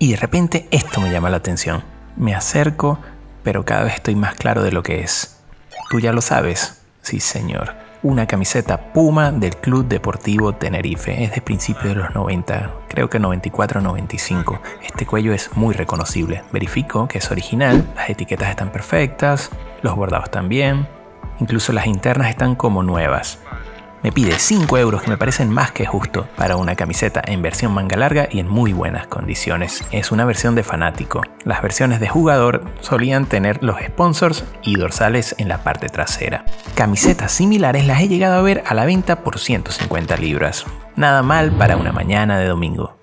Y de repente esto me llama la atención. Me acerco, pero cada vez estoy más claro de lo que es. Tú ya lo sabes. Sí, señor una camiseta Puma del Club Deportivo Tenerife. Es de principios de los 90, creo que 94-95. Este cuello es muy reconocible. Verifico que es original, las etiquetas están perfectas, los bordados también, incluso las internas están como nuevas. Me pide 5 euros que me parecen más que justo para una camiseta en versión manga larga y en muy buenas condiciones. Es una versión de fanático. Las versiones de jugador solían tener los sponsors y dorsales en la parte trasera. Camisetas similares las he llegado a ver a la venta por 150 libras. Nada mal para una mañana de domingo.